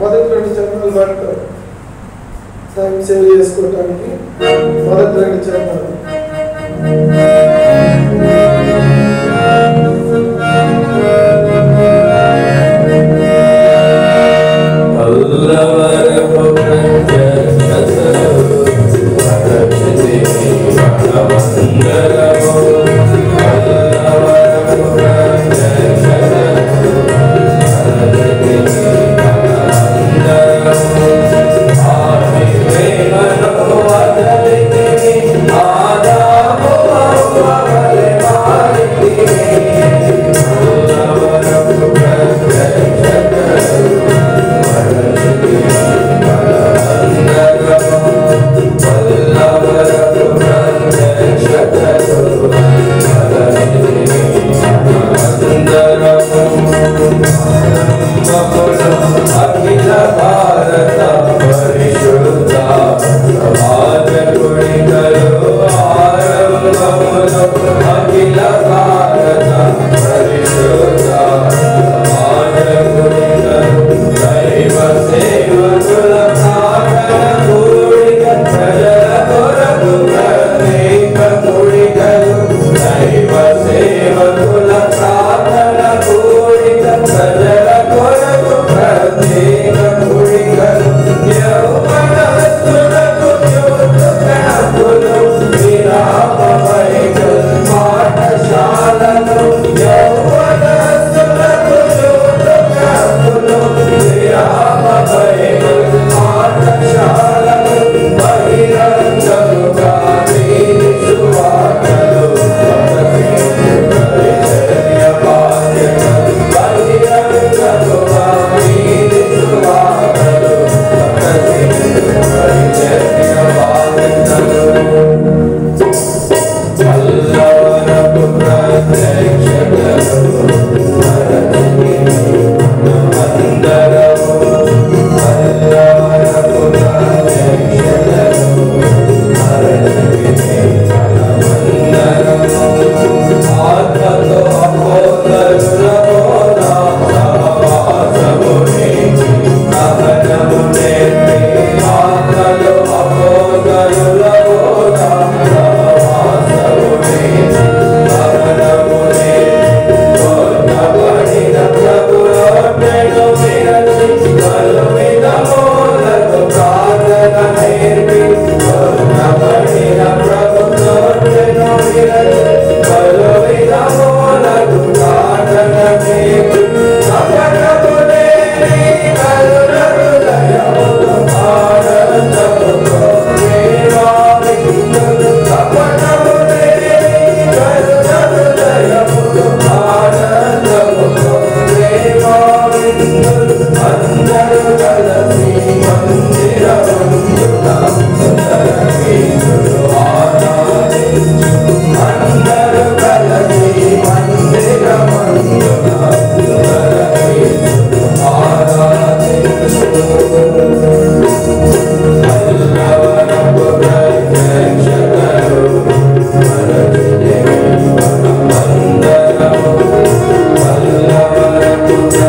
మొదటి రెండు చరణాలు వాడుతారు. టైం సేవ్ చేసుకోవటానికి మొదటి రెండు చరణాలు. Yeah, yeah, yeah, Deus.